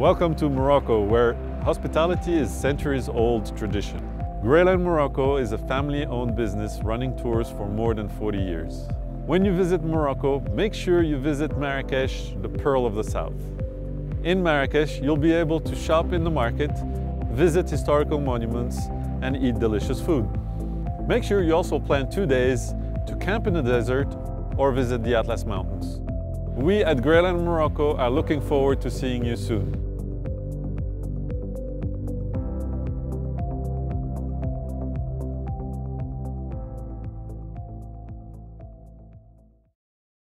Welcome to Morocco, where hospitality is centuries-old tradition. Gray Line Morocco is a family-owned business running tours for more than 40 years. When you visit Morocco, make sure you visit Marrakesh, the Pearl of the South. In Marrakesh, you'll be able to shop in the market, visit historical monuments, and eat delicious food. Make sure you also plan two days to camp in the desert or visit the Atlas Mountains. We at Gray Line Morocco are looking forward to seeing you soon.